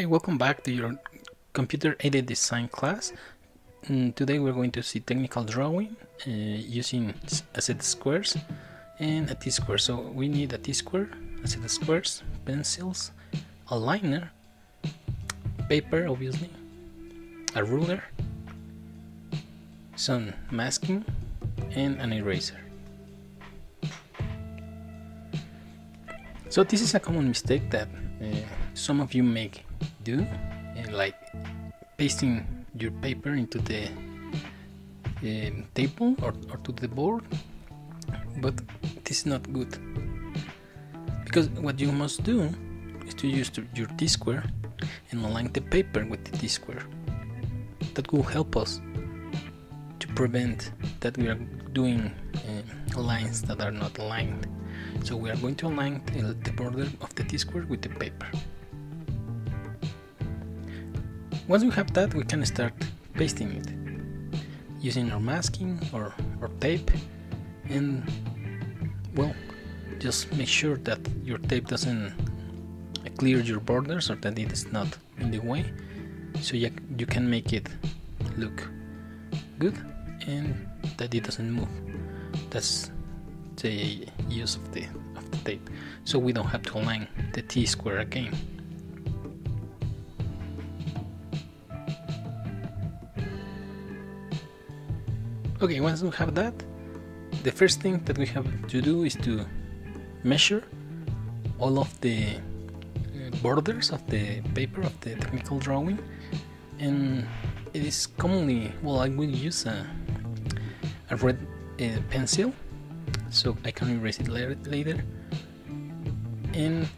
Hi, welcome back to your computer aided design class. Mm, today we're going to see technical drawing uh, using a set of squares and a t-square. So we need a t-square, a set of squares, pencils, a liner, paper obviously, a ruler, some masking and an eraser. So this is a common mistake that uh, some of you make do, and like pasting your paper into the uh, table or, or to the board, but this is not good because what you must do is to use your t-square and align the paper with the t-square. That will help us to prevent that we are doing uh, lines that are not aligned. So we are going to align the border of the t-square with the paper. Once we have that, we can start pasting it using our masking or, or tape. And well just make sure that your tape doesn't clear your borders or that it is not in the way. So you, you can make it look good and that it doesn't move. That's the use of the of the tape. So we don't have to align the t-square again Okay, once we have that, the first thing that we have to do is to measure all of the uh, borders of the paper of the technical drawing. And it is commonly well I will use a, a red uh, pencil so I can erase it later and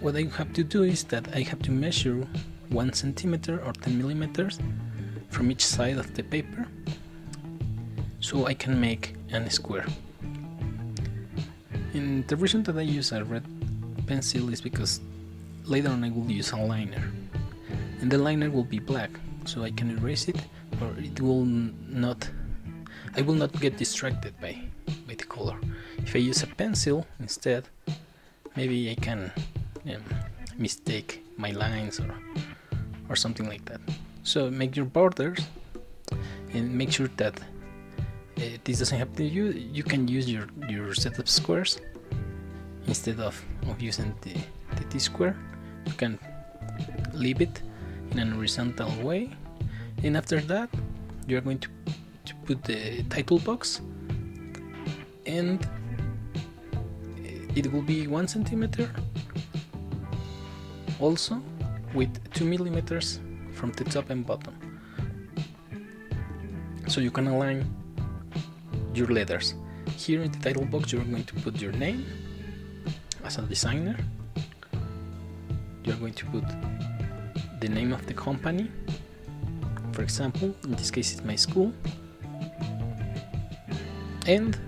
what I have to do is that I have to measure one centimeter or 10 millimeters from each side of the paper so I can make a square. And the reason that I use a red pencil is because later on I will use a liner. And the liner will be black so I can erase it or it will not I will not get distracted by by the color. If I use a pencil instead maybe I can um, mistake my lines or or something like that. So make your borders and make sure that this doesn't happen to you, you can use your, your set of squares. Instead of, of using the, the t-square. You can leave it in an horizontal way. And after that you are going to, to put the title box. And it will be one centimeter. Also with two millimeters from the top and bottom. So you can align your letters. Here in the title box you're going to put your name as a designer. You're going to put the name of the company. For example, in this case it's my school. And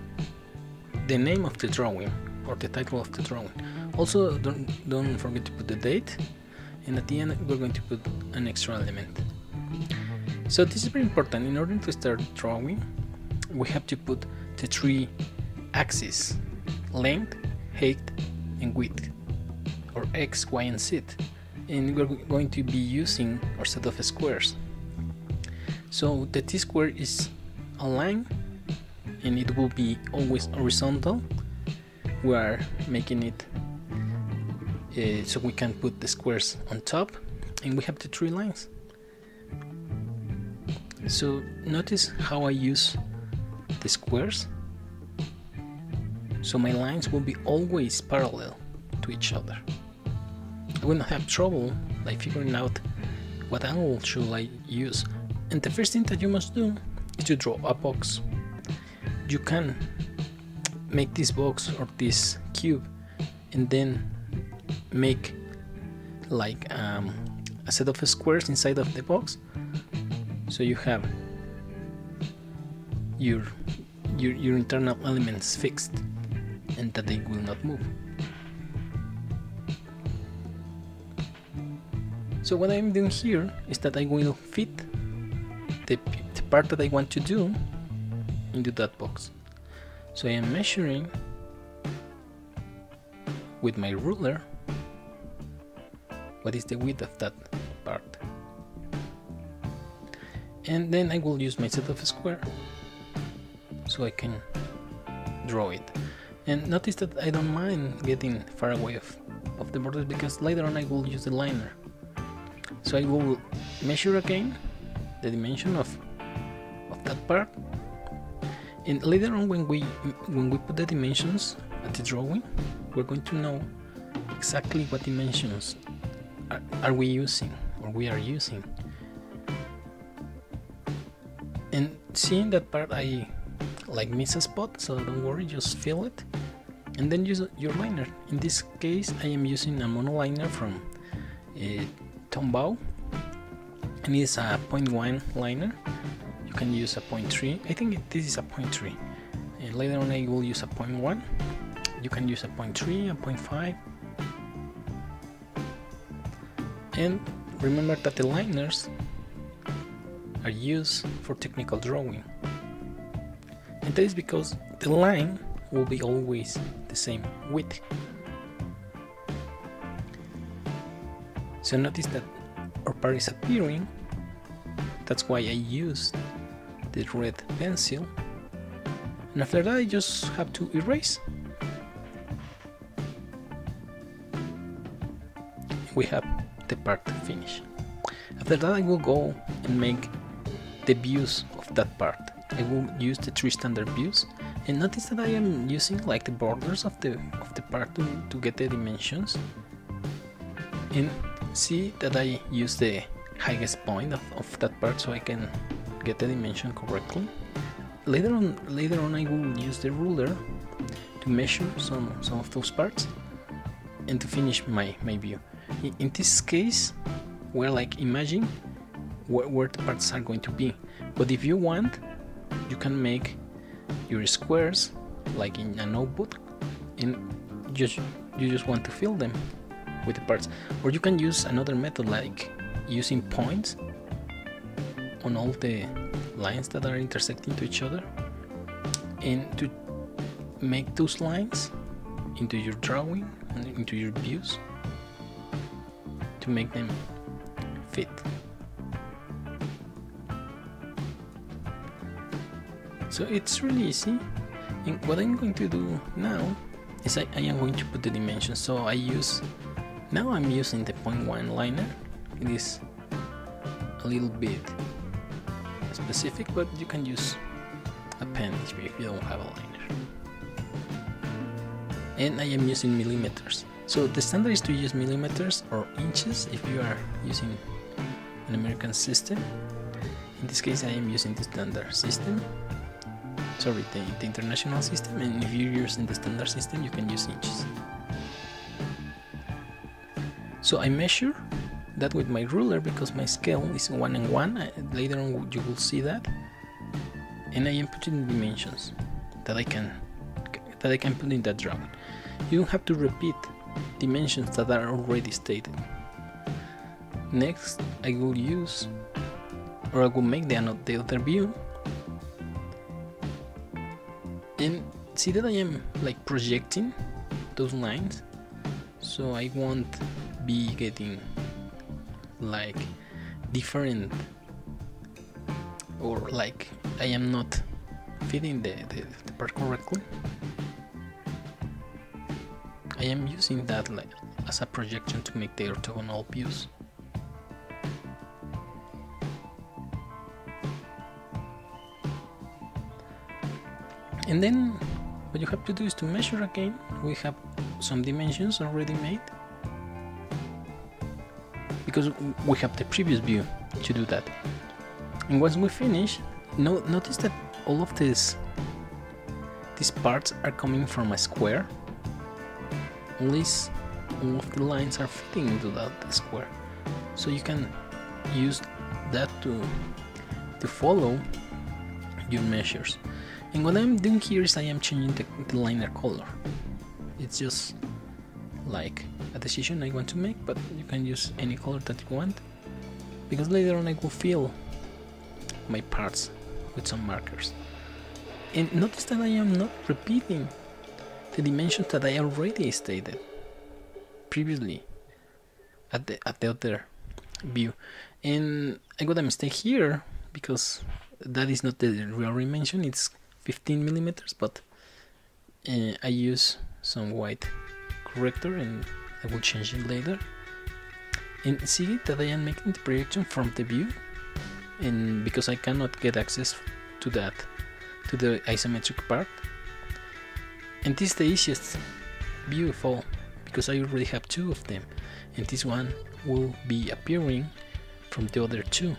the name of the drawing or the title of the drawing. Also don't don't forget to put the date and at the end we're going to put an extra element. So this is very important in order to start drawing we have to put the three axes length, height, and width, or x, y, and z. And we're going to be using our set of squares. So the t square is a line and it will be always horizontal. We are making it uh, so we can put the squares on top and we have the three lines. So notice how I use squares so my lines will be always parallel to each other. I will not have trouble like figuring out what angle should I use and the first thing that you must do is to draw a box. You can make this box or this cube and then make like um, a set of squares inside of the box so you have your, your, your internal elements fixed and that they will not move. So what I'm doing here is that I will fit the, the part that I want to do into that box. So I am measuring with my ruler what is the width of that part. and then I will use my set of square so I can draw it. And notice that I don't mind getting far away of, of the borders because later on I will use the liner. So I will measure again the dimension of of that part. And later on when we when we put the dimensions at the drawing we're going to know exactly what dimensions are, are we using or we are using. And seeing that part I like miss a spot so don't worry just fill it. And then use your liner. In this case I am using a monoliner from uh, Tombow and it's a 0.1 liner. You can use a 0.3 I think this is a 0.3 and later on I will use a 0.1 you can use a 0.3 a 0.5 and remember that the liners are used for technical drawing and that is because the line will be always the same width. So notice that our part is appearing. That's why I used the red pencil. And after that I just have to erase. We have the part finished. After that I will go and make the views of that part I will use the three standard views. And notice that I am using like the borders of the of the part to, to get the dimensions. And see that I use the highest point of, of that part so I can get the dimension correctly. Later on later on I will use the ruler to measure some some of those parts and to finish my my view. In, in this case we're like imagine where, where the parts are going to be. But if you want you can make your squares like in a notebook and just you just want to fill them with the parts. Or you can use another method like using points on all the lines that are intersecting to each other and to make those lines into your drawing and into your views to make them fit so it's really easy. And what I'm going to do now is I, I am going to put the dimensions so I use now I'm using the 0.1 liner. It is a little bit specific but you can use a pen if you don't have a liner. And I am using millimeters. So the standard is to use millimeters or inches if you are using an American system. In this case I am using the standard system sorry the, the international system and if you're using the standard system you can use inches. So I measure that with my ruler because my scale is 1 and 1 I, later on you will see that. And I am putting dimensions that I can that I can put in that drawing you don't have to repeat dimensions that are already stated. Next I will use or I will make the, the other view see that I am like projecting those lines. So I won't be getting like different or like I am not fitting the, the, the part correctly. I am using that like as a projection to make the orthogonal views. And then what you have to do is to measure again. We have some dimensions already made. Because we have the previous view to do that. And once we finish no, notice that all of these these parts are coming from a square. All these all of the lines are fitting into that square. So you can use that to to follow your measures and what I'm doing here is I am changing the, the liner color. It's just like a decision I want to make but you can use any color that you want. Because later on I will fill my parts with some markers. And notice that I am not repeating the dimensions that I already stated previously at the at the other view. And I got a mistake here because that is not the real dimension it's 15 millimeters but uh, I use some white corrector and I will change it later. And see that I am making the projection from the view and because I cannot get access to that to the isometric part. And this is the easiest view of all because I already have two of them and this one will be appearing from the other two.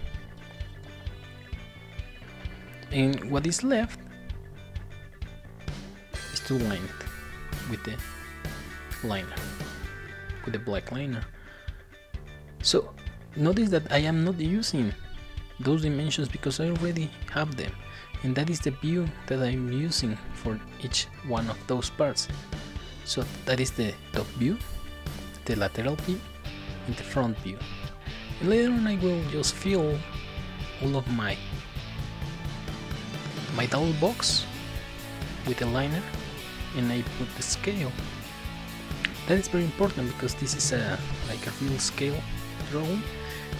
And what is left to it with the liner with the black liner so notice that I am not using those dimensions because I already have them. And that is the view that I'm using for each one of those parts. So that is the top view the lateral view and the front view. And later on I will just fill all of my my double box with a liner and I put the scale that is very important because this is a like a real scale drawing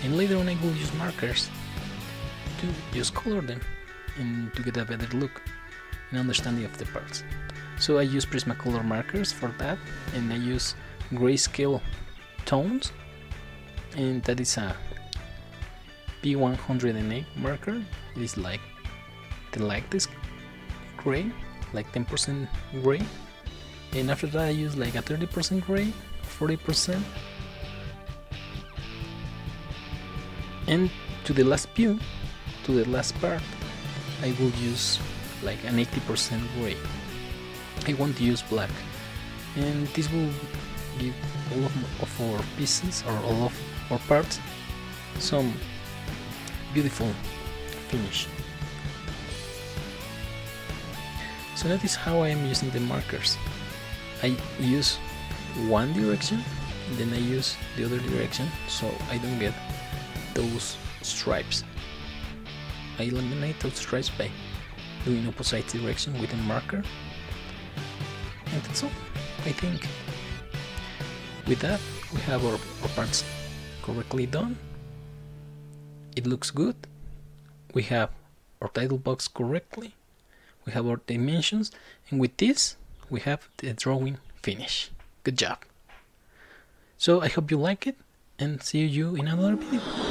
and later on I will use markers to just color them and to get a better look and understanding of the parts. So I use Prismacolor markers for that and I use grayscale tones and that is a P108 marker. It is like the lightest gray, like 10% gray. And after that I use like a 30% gray, 40% and to the last view to the last part I will use like an 80% gray. I want to use black. And this will give all of, of our pieces or all of our parts some beautiful finish so that is how I am using the markers I use one direction then I use the other direction so I don't get those stripes. I eliminate those stripes by doing opposite direction with a marker. And that's all, I think. With that, we have our, our parts correctly done. It looks good. We have our title box correctly. We have our dimensions. And with this, we have the drawing finished. Good job. So I hope you like it and see you in another video.